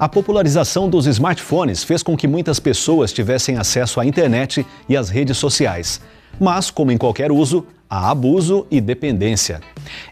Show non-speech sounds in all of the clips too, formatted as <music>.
A popularização dos smartphones fez com que muitas pessoas tivessem acesso à internet e às redes sociais. Mas, como em qualquer uso, há abuso e dependência.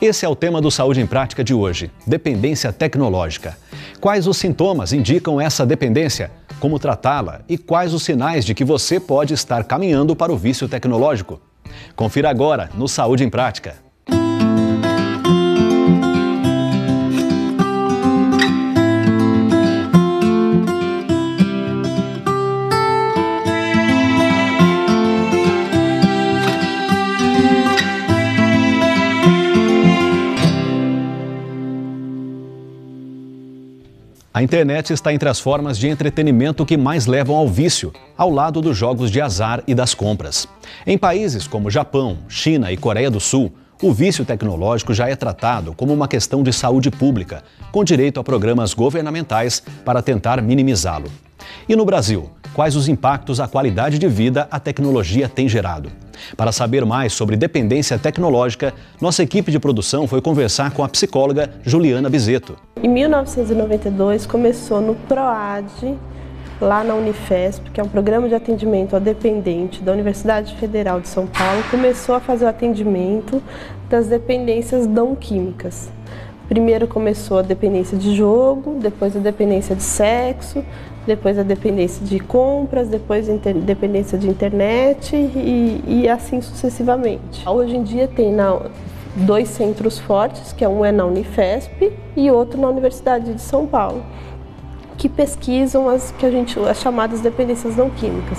Esse é o tema do Saúde em Prática de hoje: dependência tecnológica. Quais os sintomas indicam essa dependência? Como tratá-la? E quais os sinais de que você pode estar caminhando para o vício tecnológico? Confira agora no Saúde em Prática. A internet está entre as formas de entretenimento que mais levam ao vício, ao lado dos jogos de azar e das compras. Em países como Japão, China e Coreia do Sul, o vício tecnológico já é tratado como uma questão de saúde pública, com direito a programas governamentais para tentar minimizá-lo. E no Brasil, quais os impactos à qualidade de vida a tecnologia tem gerado? Para saber mais sobre dependência tecnológica, nossa equipe de produção foi conversar com a psicóloga Juliana Bizeto. Em 1992 começou no PROAD, lá na Unifesp, que é um programa de atendimento ao dependente da Universidade Federal de São Paulo, começou a fazer o atendimento das dependências não químicas. Primeiro começou a dependência de jogo, depois a dependência de sexo, depois a dependência de compras, depois a dependência de internet e, e, assim sucessivamente. Hoje em dia tem na, dois centros fortes, que é um é na Unifesp e outro na Universidade de São Paulo, que pesquisam as que a gente as chamadas dependências não químicas.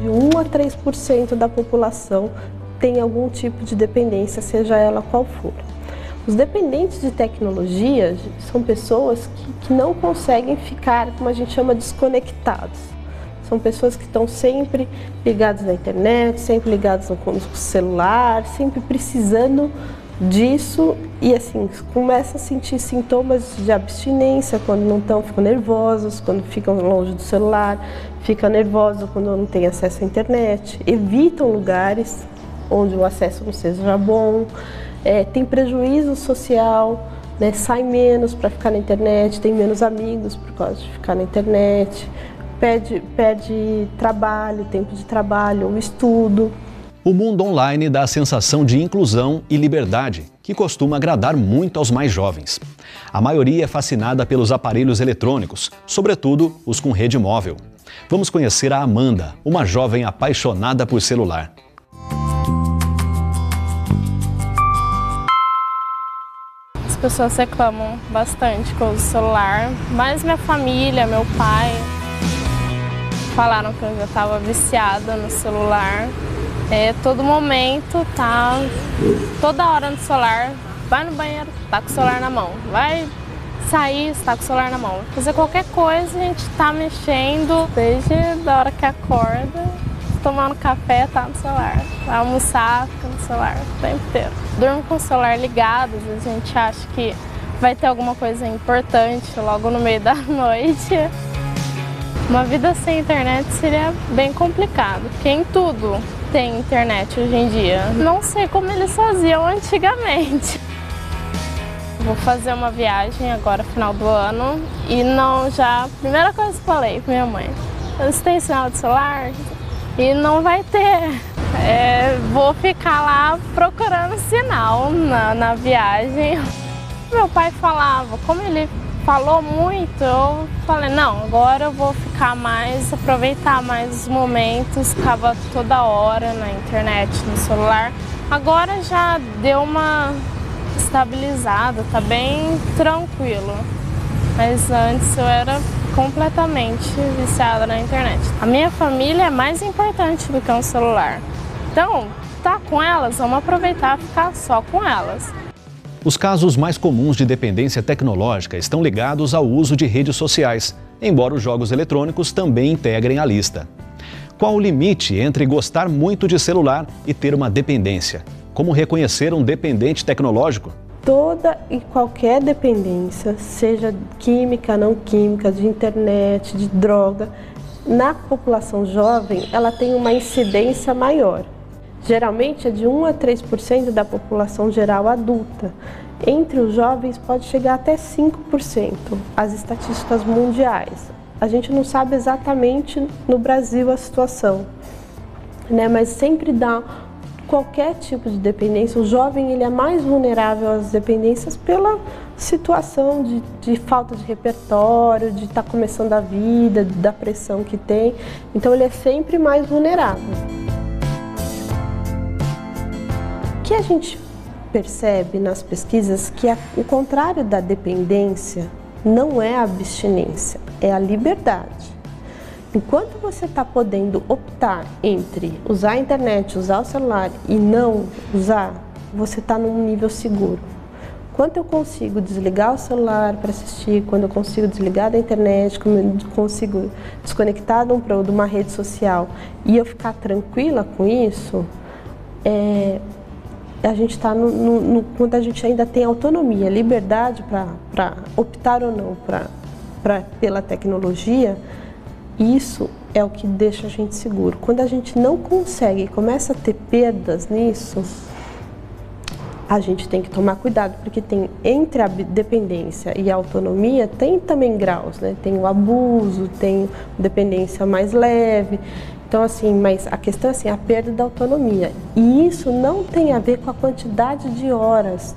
De 1 a 3% da população tem algum tipo de dependência, seja ela qual for. Os dependentes de tecnologia são pessoas que, que não conseguem ficar, como a gente chama, desconectados. São pessoas que estão sempre ligadas na internet, sempre ligadas no celular, sempre precisando disso e assim começa a sentir sintomas de abstinência quando não estão, ficam nervosos, quando ficam longe do celular, fica nervoso quando não tem acesso à internet, evitam lugares onde o acesso não seja bom, é, tem prejuízo social, né, sai menos para ficar na internet, tem menos amigos por causa de ficar na internet, perde, perde trabalho, tempo de trabalho ou estudo. O mundo online dá a sensação de inclusão e liberdade, que costuma agradar muito aos mais jovens. A maioria é fascinada pelos aparelhos eletrônicos, sobretudo os com rede móvel. Vamos conhecer a Amanda, uma jovem apaixonada por celular. Pessoas reclamam bastante com o celular, mas minha família, meu pai, falaram que eu já estava viciada no celular. É, todo momento, tá toda hora no celular, vai no banheiro, tá com o celular na mão, vai sair, está com o celular na mão. Fazer qualquer coisa, a gente tá mexendo desde a hora que acorda tomando café, tá no celular. Vai almoçar, fica no celular o tempo inteiro. Durmo com o celular ligado, às vezes a gente acha que vai ter alguma coisa importante logo no meio da <laughs> noite. Uma vida sem internet seria bem complicado, porque em tudo tem internet hoje em dia. Não sei como eles faziam antigamente. Vou fazer uma viagem agora, final do ano, e não já. Primeira coisa que falei pra minha mãe: você tem sinal de celular? E não vai ter. É, vou ficar lá procurando sinal na, na viagem. Meu pai falava, como ele falou muito, eu falei, não, agora eu vou ficar mais, aproveitar mais os momentos, ficava toda hora na internet, no celular. Agora já deu uma estabilizada, tá bem tranquilo. Mas antes eu era completamente viciada na internet. A minha família é mais importante do que um celular. Então, tá com elas, vamos aproveitar e ficar só com elas. Os casos mais comuns de dependência tecnológica estão ligados ao uso de redes sociais, embora os jogos eletrônicos também integrem a lista. Qual o limite entre gostar muito de celular e ter uma dependência? Como reconhecer um dependente tecnológico? Toda e qualquer dependência, seja química, não química, de internet, de droga, na população jovem, ela tem uma incidência maior. Geralmente é de 1 a 3% da população geral adulta. Entre os jovens pode chegar até 5%, as estatísticas mundiais. A gente não sabe exatamente no Brasil a situação, né? mas sempre dá qualquer tipo de dependência. O jovem ele é mais vulnerável às dependências pela situação de, de falta de repertório, de estar tá começando a vida, da pressão que tem. Então ele é sempre mais vulnerável. O que a gente percebe nas pesquisas que a, o contrário da dependência não é a abstinência, é a liberdade. Enquanto você está podendo optar entre usar a internet, usar o celular e não usar, você está num nível seguro. Quando eu consigo desligar o celular para assistir, quando eu consigo desligar da internet, quando eu consigo desconectar de, um, de uma rede social e eu ficar tranquila com isso, é, a gente está no, no, no, quando a gente ainda tem autonomia, liberdade para optar ou não pra, pra, pela tecnologia, isso é o que deixa a gente seguro. Quando a gente não consegue começa a ter perdas nisso, a gente tem que tomar cuidado, porque tem entre a dependência e a autonomia, tem também graus, né? Tem o abuso, tem dependência mais leve. Então, assim, mas a questão é assim, a perda da autonomia. E isso não tem a ver com a quantidade de horas,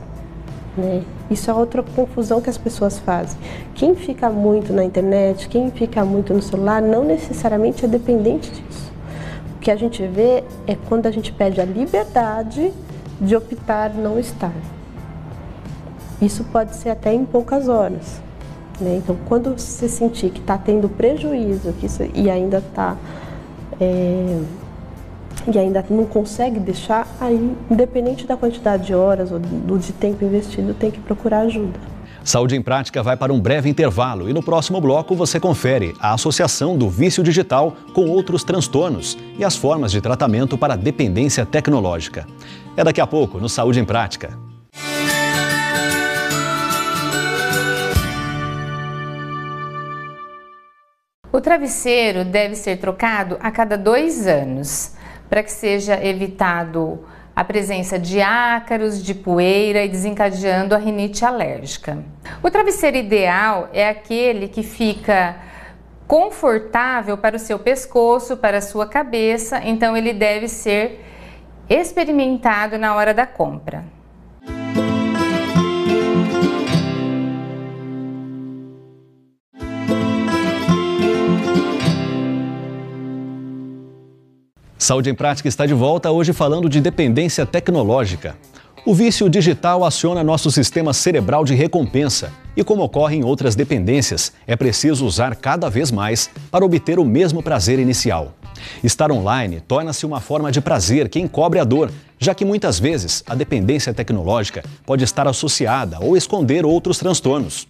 né? Isso é outra confusão que as pessoas fazem. Quem fica muito na internet, quem fica muito no celular, não necessariamente é dependente disso. O que a gente vê é quando a gente pede a liberdade de optar não estar. Isso pode ser até em poucas horas. Né? Então, quando você sentir que está tendo prejuízo que isso, e ainda está é, e ainda não consegue deixar, aí, independente da quantidade de horas ou do de tempo investido, tem que procurar ajuda. Saúde em Prática vai para um breve intervalo e no próximo bloco você confere a associação do vício digital com outros transtornos e as formas de tratamento para dependência tecnológica. É daqui a pouco no Saúde em Prática. O travesseiro deve ser trocado a cada dois anos para que seja evitado a presença de ácaros, de poeira e desencadeando a rinite alérgica. O travesseiro ideal é aquele que fica confortável para o seu pescoço, para a sua cabeça, então ele deve ser experimentado na hora da compra. Saúde em Prática está de volta hoje falando de dependência tecnológica. O vício digital aciona nosso sistema cerebral de recompensa e, como ocorre em outras dependências, é preciso usar cada vez mais para obter o mesmo prazer inicial. Estar online torna-se uma forma de prazer que encobre a dor, já que muitas vezes a dependência tecnológica pode estar associada ou esconder outros transtornos.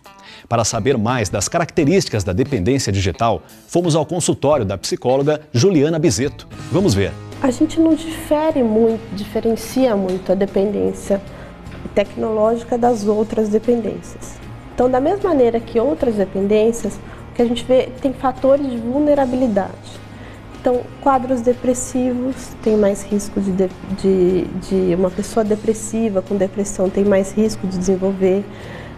Para saber mais das características da dependência digital, fomos ao consultório da psicóloga Juliana Bizeto. Vamos ver. A gente não difere muito, diferencia muito a dependência tecnológica das outras dependências. Então, da mesma maneira que outras dependências, o que a gente vê tem fatores de vulnerabilidade. Então, quadros depressivos tem mais risco de, de, de, uma pessoa depressiva com depressão tem mais risco de desenvolver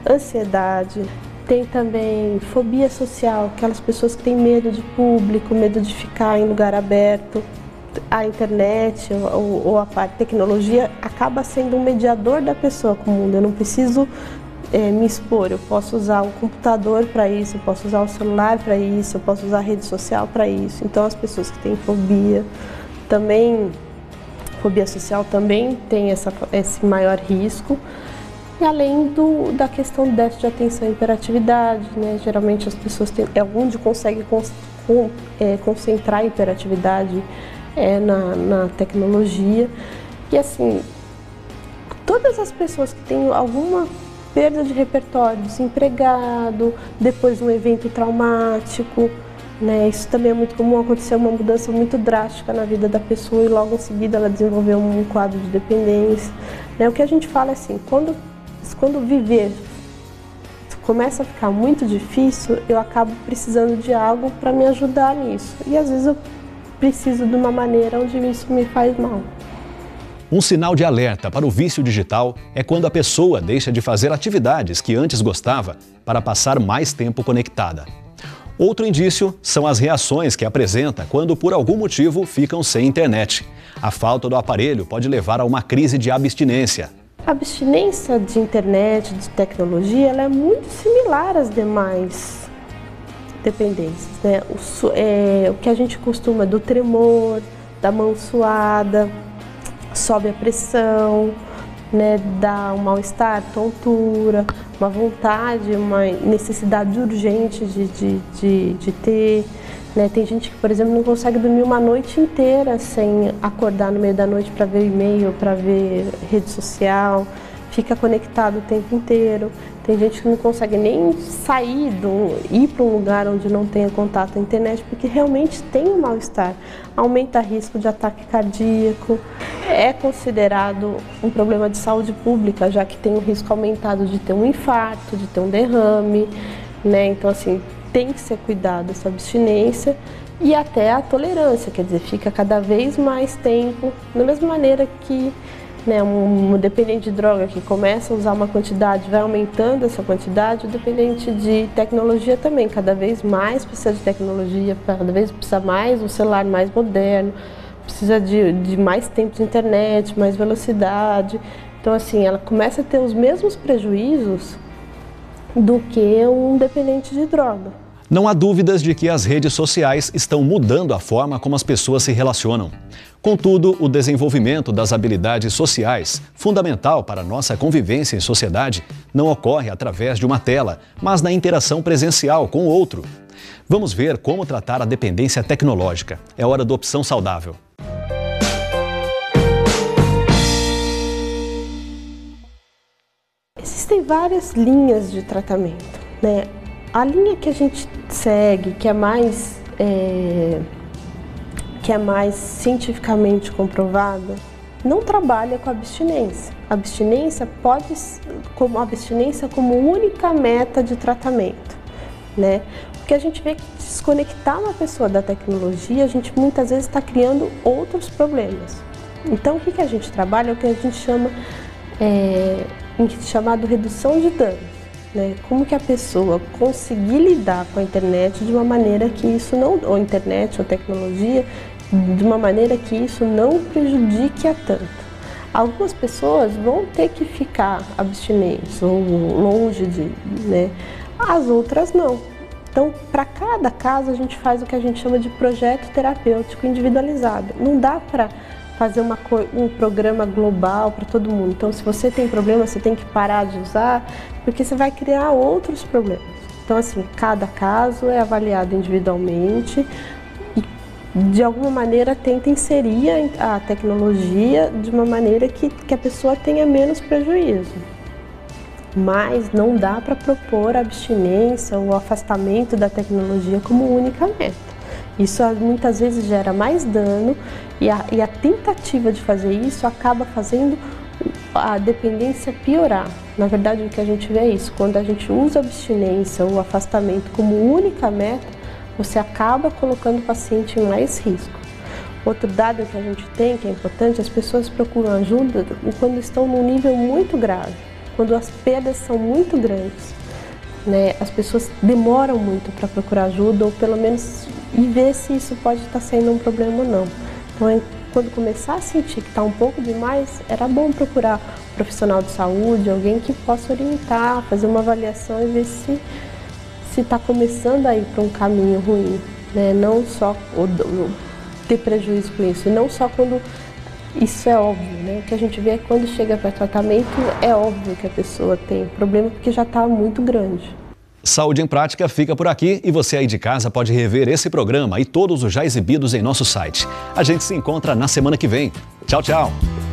ansiedade. Tem também fobia social, aquelas pessoas que têm medo de público, medo de ficar em lugar aberto. A internet ou, ou a tecnologia acaba sendo um mediador da pessoa com o mundo. Eu não preciso é, me expor. Eu posso usar o computador para isso, eu posso usar o celular para isso, eu posso usar a rede social para isso. Então, as pessoas que têm fobia também, fobia social também tem essa, esse maior risco. E além do, da questão do déficit de atenção e hiperatividade, né? geralmente as pessoas têm, é onde consegue con, con, é, concentrar a hiperatividade é, na, na tecnologia. E assim, todas as pessoas que têm alguma perda de repertório, desempregado, depois um evento traumático. Né? Isso também é muito comum acontecer uma mudança muito drástica na vida da pessoa e logo em seguida ela desenvolver um quadro de dependência. Né? O que a gente fala é assim, quando, quando viver começa a ficar muito difícil, eu acabo precisando de algo para me ajudar nisso. E às vezes eu preciso de uma maneira onde isso me faz mal. Um sinal de alerta para o vício digital é quando a pessoa deixa de fazer atividades que antes gostava para passar mais tempo conectada. Outro indício são as reações que apresenta quando, por algum motivo, ficam sem internet. A falta do aparelho pode levar a uma crise de abstinência. A abstinência de internet, de tecnologia, ela é muito similar às demais dependências. Né? O, é, o que a gente costuma do tremor, da mão suada, sobe a pressão, né, dá um mal-estar, tontura, uma vontade, uma necessidade urgente de, de, de, de ter. Né? Tem gente que, por exemplo, não consegue dormir uma noite inteira sem acordar no meio da noite para ver e-mail, para ver rede social, fica conectado o tempo inteiro. Tem gente que não consegue nem sair, do, ir para um lugar onde não tenha contato à internet, porque realmente tem um mal-estar. Aumenta risco de ataque cardíaco, é considerado um problema de saúde pública, já que tem um risco aumentado de ter um infarto, de ter um derrame, né? Então, assim, tem que ser cuidado essa abstinência e até a tolerância, quer dizer, fica cada vez mais tempo, da mesma maneira que né, um, dependente de droga que começa a usar uma quantidade, vai aumentando essa quantidade, o dependente de tecnologia também, cada vez mais precisa de tecnologia, cada vez precisa mais um celular mais moderno, precisa de, de mais tempo de internet, mais velocidade. Então, assim, ela começa a ter os mesmos prejuízos do que um dependente de droga. Não há dúvidas de que as redes sociais estão mudando a forma como as pessoas se relacionam. Contudo, o desenvolvimento das habilidades sociais, fundamental para nossa convivência em sociedade, não ocorre através de uma tela, mas na interação presencial com o outro. Vamos ver como tratar a dependência tecnológica. É hora da opção saudável. Existem várias linhas de tratamento. Né? A linha que a gente segue, que é mais é, que é mais cientificamente comprovada, não trabalha com abstinência. A abstinência pode como abstinência como única meta de tratamento, né? Porque a gente vê que desconectar uma pessoa da tecnologia, a gente muitas vezes está criando outros problemas. Então, o que, que a gente trabalha é o que a gente chama é, chamado redução de dano né? Como que a pessoa conseguir lidar com a internet de uma maneira que isso não, ou internet ou tecnologia, de uma maneira que isso não prejudique a tanto. Algumas pessoas vão ter que ficar abstinentes ou longe de, né? As outras não. Então, para cada caso, a gente faz o que a gente chama de projeto terapêutico individualizado. Não dá para fazer uma, um programa global para todo mundo. Então, se você tem problema, você tem que parar de usar, porque você vai criar outros problemas. Então, assim, cada caso é avaliado individualmente e, de alguma maneira, tenta inserir a tecnologia de uma maneira que, que a pessoa tenha menos prejuízo. Mas não dá para propor a abstinência ou o afastamento da tecnologia como única meta. Isso muitas vezes gera mais dano e a, e a tentativa de fazer isso acaba fazendo a dependência piorar. Na verdade, o que a gente vê é isso: quando a gente usa a abstinência ou afastamento como única meta, você acaba colocando o paciente em mais risco. Outro dado que a gente tem, que é importante, as pessoas procuram ajuda quando estão num nível muito grave, quando as perdas são muito grandes. Né? As pessoas demoram muito para procurar ajuda ou pelo menos e ver se isso pode estar tá sendo um problema ou não. Então, quando começar a sentir que está um pouco demais, era bom procurar um profissional de saúde, alguém que possa orientar, fazer uma avaliação e ver se se está começando a ir para um caminho ruim, né? Não só ou, ou, ter prejuízo com isso, e não só quando isso é óbvio, né? O que a gente vê é que quando chega para tratamento é óbvio que a pessoa tem problema porque já está muito grande. Saúde em Prática fica por aqui e você aí de casa pode rever esse programa e todos os já exibidos em nosso site. A gente se encontra na semana que vem. Tchau, tchau!